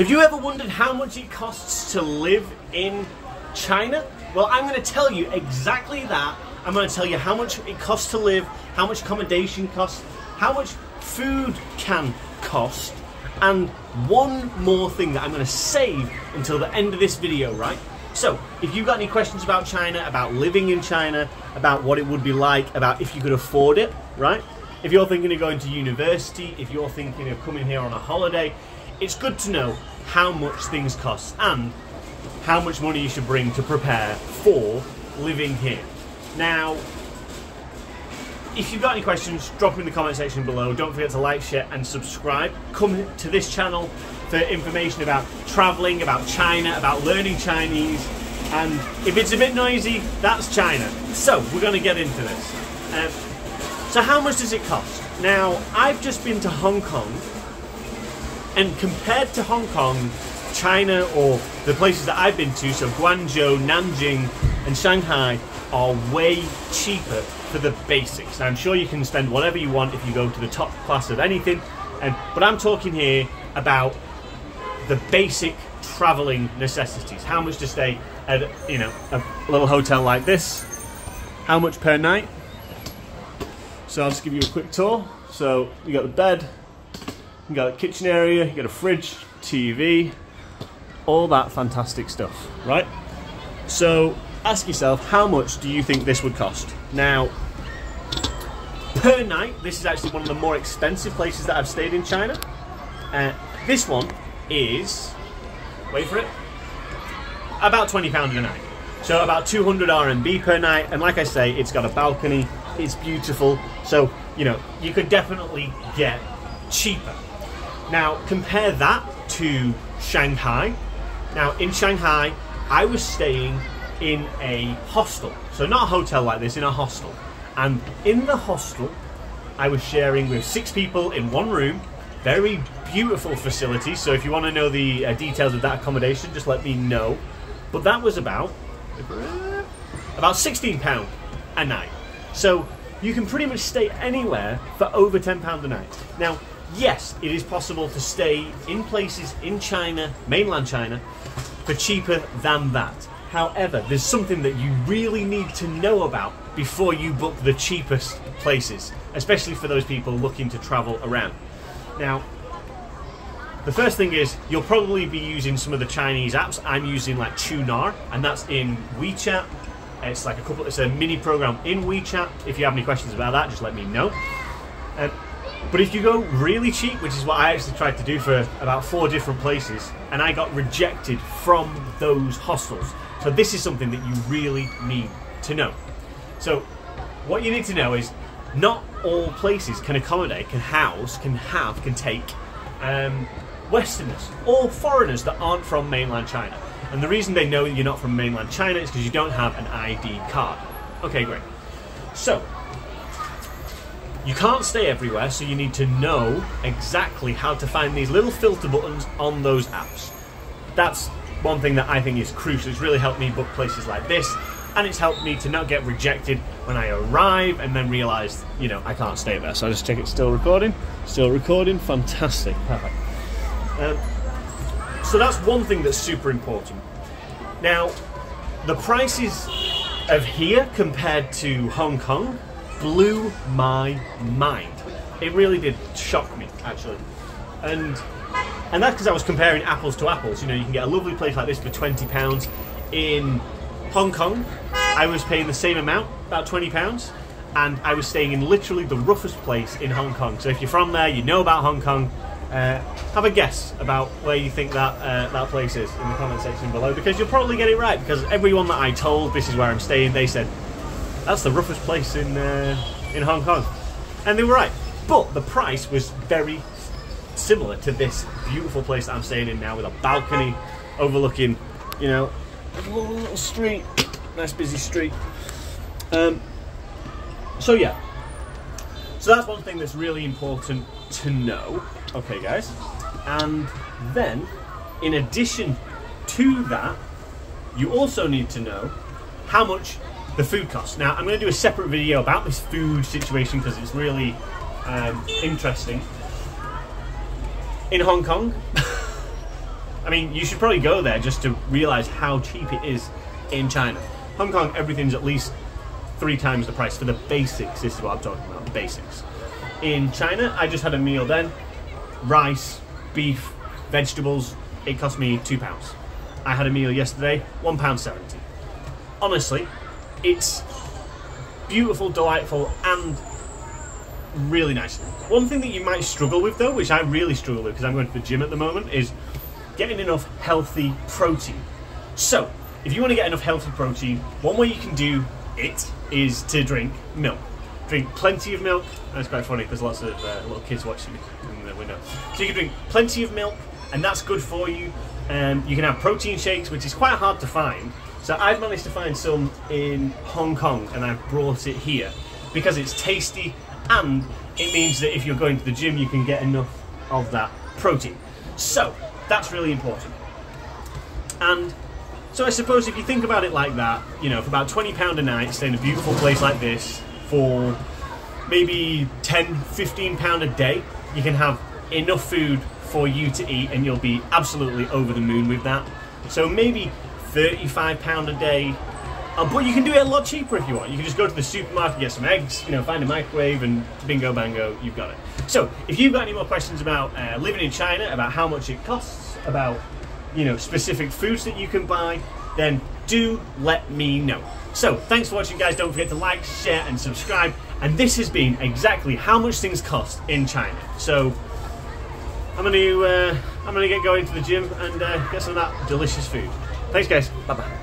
Have you ever wondered how much it costs to live in China? Well, I'm going to tell you exactly that. I'm going to tell you how much it costs to live, how much accommodation costs, how much food can cost, and one more thing that I'm going to save until the end of this video, right? So, if you've got any questions about China, about living in China, about what it would be like, about if you could afford it, right? If you're thinking of going to university, if you're thinking of coming here on a holiday, it's good to know how much things cost and how much money you should bring to prepare for living here. Now, if you've got any questions, drop them in the comment section below. Don't forget to like, share, and subscribe. Come to this channel for information about traveling, about China, about learning Chinese. And if it's a bit noisy, that's China. So, we're going to get into this. Um, so, how much does it cost? Now, I've just been to Hong Kong, and compared to Hong Kong, China, or the places that I've been to, so Guangzhou, Nanjing, and Shanghai, are way cheaper for the basics. Now, I'm sure you can spend whatever you want if you go to the top class of anything, and, but I'm talking here about the basic traveling necessities. How much to stay at you know a little hotel like this? How much per night? So I'll just give you a quick tour. So you got the bed, you got a kitchen area, you got a fridge, TV, all that fantastic stuff, right? So ask yourself, how much do you think this would cost? Now, per night, this is actually one of the more expensive places that I've stayed in China. Uh, this one is, wait for it, about £20 a night. So about 200 RMB per night, and like I say, it's got a balcony, it's beautiful, so, you know, you could definitely get cheaper. Now, compare that to Shanghai. Now, in Shanghai, I was staying in a hostel. So, not a hotel like this, in a hostel. And in the hostel, I was sharing with six people in one room. Very beautiful facility. So, if you want to know the uh, details of that accommodation, just let me know. But that was about about 16 pound a night. So, you can pretty much stay anywhere for over 10 pound a night. Now, yes, it is possible to stay in places in China, mainland China, for cheaper than that. However, there's something that you really need to know about before you book the cheapest places, especially for those people looking to travel around. Now, the first thing is you'll probably be using some of the Chinese apps. I'm using like Qunar, and that's in WeChat. It's like a couple. It's a mini program in WeChat. If you have any questions about that, just let me know. Uh, but if you go really cheap, which is what I actually tried to do for about four different places, and I got rejected from those hostels. So this is something that you really need to know. So what you need to know is not all places can accommodate, can house, can have, can take um, Westerners or foreigners that aren't from mainland China. And the reason they know you're not from mainland China is because you don't have an ID card. Okay, great. So, you can't stay everywhere, so you need to know exactly how to find these little filter buttons on those apps. That's one thing that I think is crucial. It's really helped me book places like this, and it's helped me to not get rejected when I arrive and then realise, you know, I can't stay there. So I just check it's still recording. Still recording. Fantastic. Perfect. Um, so that's one thing that's super important. Now, the prices of here compared to Hong Kong blew my mind. It really did shock me, actually. And and that's because I was comparing apples to apples. You know, you can get a lovely place like this for twenty pounds in Hong Kong. I was paying the same amount, about twenty pounds, and I was staying in literally the roughest place in Hong Kong. So if you're from there, you know about Hong Kong. Uh, have a guess about where you think that uh, that place is in the comment section below, because you'll probably get it right. Because everyone that I told this is where I'm staying, they said that's the roughest place in uh, in Hong Kong, and they were right. But the price was very similar to this beautiful place that I'm staying in now, with a balcony overlooking, you know, a little, street, nice busy street. Um, so yeah, so that's one thing that's really important to know. Okay, guys, and then in addition to that, you also need to know how much the food costs. Now, I'm going to do a separate video about this food situation because it's really um, interesting. In Hong Kong, I mean, you should probably go there just to realize how cheap it is in China. Hong Kong, everything's at least three times the price for the basics. This is what I'm talking about, basics. In China, I just had a meal then, rice, beef, vegetables. It cost me two pounds. I had a meal yesterday, one pound seventy. Honestly, it's beautiful, delightful, and really nice. One thing that you might struggle with though, which I really struggle with because I'm going to the gym at the moment, is getting enough healthy protein. So, if you want to get enough healthy protein, one way you can do it is to drink milk. Drink plenty of milk. That's quite funny. There's lots of uh, little kids watching in the window. So you can drink plenty of milk, and that's good for you. Um, you can have protein shakes, which is quite hard to find. So I've managed to find some in Hong Kong, and I've brought it here because it's tasty and it means that if you're going to the gym, you can get enough of that protein. So that's really important. And so I suppose if you think about it like that, you know, for about £20 a night, stay in a beautiful place like this for maybe 10, 15 pound a day, you can have enough food for you to eat and you'll be absolutely over the moon with that. So maybe 35 pound a day. Uh, but you can do it a lot cheaper if you want. You can just go to the supermarket, get some eggs, you know, find a microwave, and bingo bango, you've got it. So, if you've got any more questions about uh, living in China, about how much it costs, about you know specific foods that you can buy, then do let me know. So, thanks for watching, guys. Don't forget to like, share, and subscribe. And this has been exactly how much things cost in China. So, I'm gonna uh, I'm gonna get going to the gym and uh, get some of that delicious food. Thanks, guys. Bye bye.